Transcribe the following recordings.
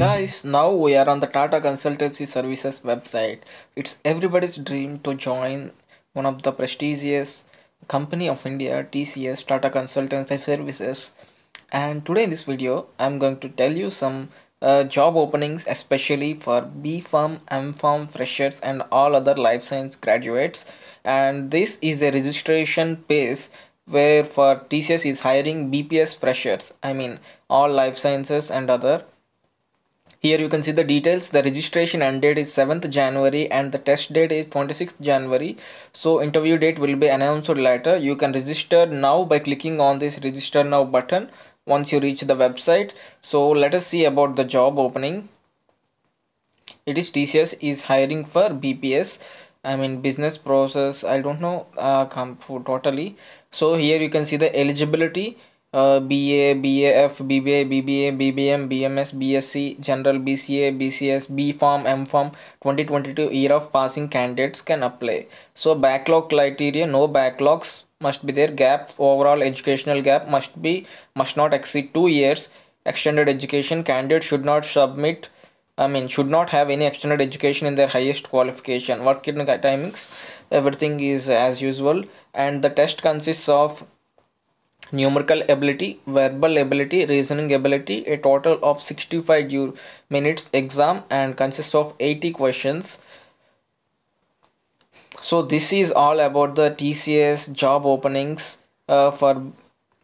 guys, now we are on the Tata Consultancy Services website. It's everybody's dream to join one of the prestigious company of India, TCS, Tata Consultancy Services. And today in this video, I'm going to tell you some uh, job openings, especially for B Pharm, M Pharm freshers and all other life science graduates. And this is a registration page where for TCS is hiring BPS freshers. I mean all life sciences and other here you can see the details. The registration end date is 7th january and the test date is 26th january. So interview date will be announced later. You can register now by clicking on this register now button once you reach the website. So let us see about the job opening. It is tcs is hiring for bps i mean business process. I don't know uh, totally. So here you can see the eligibility uh, BA, BAF, BBA, BBA, BBM, BMS, BSc, General, BCA, BCS, B Pharm, M Pharm 2022 year of passing candidates can apply. So backlog criteria, no backlogs must be there. Gap, overall educational gap must be, must not exceed 2 years. Extended education candidate should not submit I mean should not have any extended education in their highest qualification. Work timings, everything is as usual and the test consists of numerical ability, verbal ability, reasoning ability, a total of 65 minutes exam and consists of 80 questions. So this is all about the TCS job openings uh, for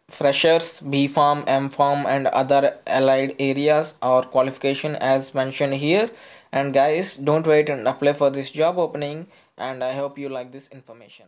freshers, B Pharm, M Pharm and other allied areas or qualification as mentioned here. And guys, don't wait and apply for this job opening and I hope you like this information.